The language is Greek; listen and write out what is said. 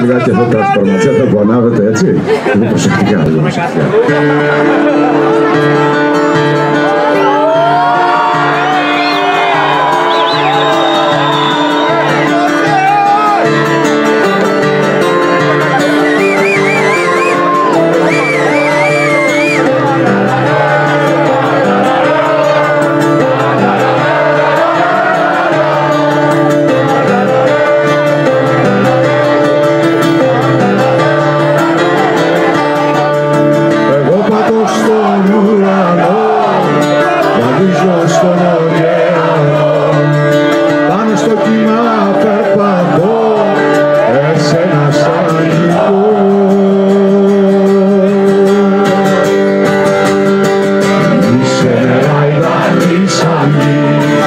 λιγάκι αυτό τα σπαρματσιά θα που ανάβετε έτσι. Είναι προσεκτικά. λίγο προσεκτικά. Amen.